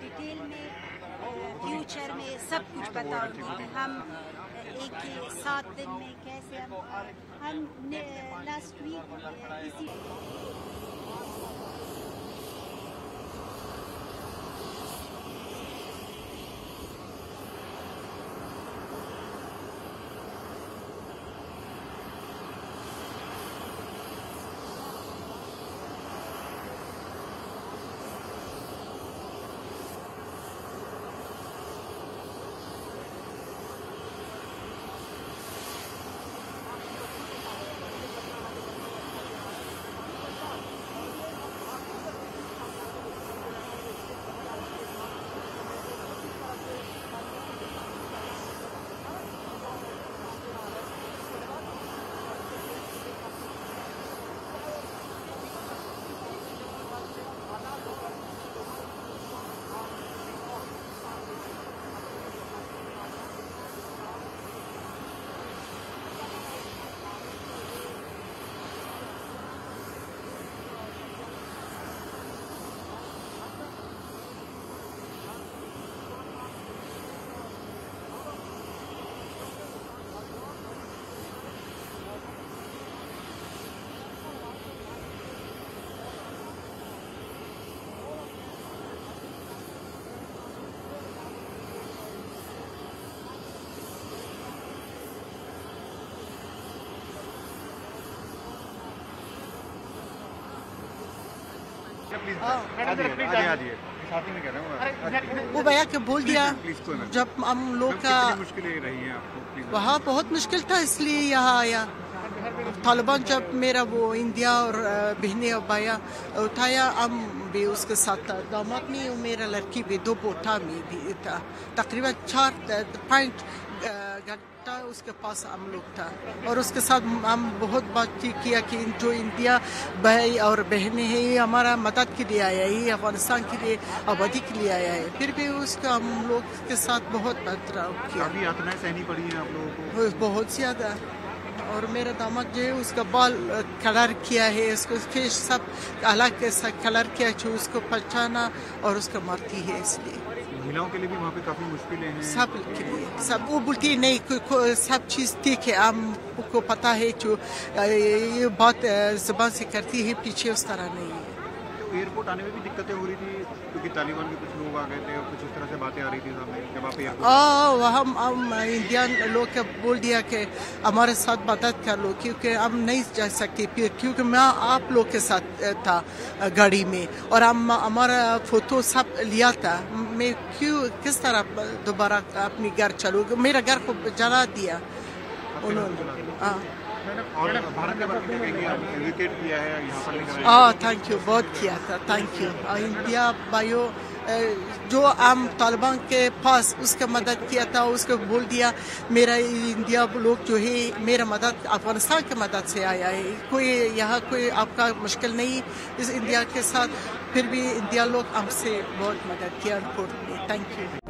Detail में, future में सब कुछ बताऊँगी कि हम एक सात दिन में कैसे हम हम लास्ट वीक इसी वो भैया क्या बोल दिया? जब हम लोग का मुश्किलें रही हैं वहाँ बहुत मुश्किल था इसलिए यहाँ आया। तालिबान जब मेरा वो इंडिया और बहने और भाया उठाया हम भी उसके साथ था। दामाद में और मेरा लड़की भी दो पोटा में भी था। तकरीबन चार पॉइंट घंटा उसके पास हम लोग था। और उसके साथ हम बहुत बातचीत किया कि जो इंडिया भाई और बहनें हैं ये हमारा मदद के लिए आया है ये अफ़गानिस्तान के लिए आबादी के लिए आया है। फिर भी उसका हम लोग के साथ बहुत बदलाव किया। काफ़ी यातनाएँ सहनी पड़ी हैं आप लोगों को। बहुत ज़्यादा। और मेरा दामक जो है उसका बाल कलर किया है उसको फेस सब अलग कलर किया है उसको पहचाना और उसका मरती है इसलिए। महिलाओं के लिए भी वहाँ पे काफ़ी मुश्किलें हैं। सब के लिए सब वो बोलती है नहीं को, को, सब चीज़ ठीक है आपको पता है जो ये बात जबान से करती है पीछे उस तरह नहीं है। एयरपोर्ट आने में भी दिक्कतें हो रही थी क्योंकि तालिबान के कुछ लोग आ गए थे और कुछ इस तरह से बातें आ रही थी सामने जब आप एयरपोर्ट हम हम इंडियन लोग के बोल दिया कि हमारे साथ मदद कर लो क्योंकि हम नहीं जा सकते क्योंकि मैं आप लोग के साथ था गाड़ी में और हम हमारा फ़ोटो सब लिया था। मैं क्यों किस तरह दोबारा अपनी घर चलूँ? मेरा घर को जला दिया। उन्होंने हाँ। और है थैंक यू बहुत किया था थैंक यू इंडिया बायो जो आम तालिबान के पास उसका मदद किया था उसको बोल दिया मेरा इंडिया लोग जो है मेरा मदद अफ़गानिस्तान के मदद से आया है। कोई यहाँ कोई आपका मुश्किल नहीं इस इंडिया के साथ फिर भी इंडिया लोग हमसे बहुत मदद किया रिपोर्ट में। Thank you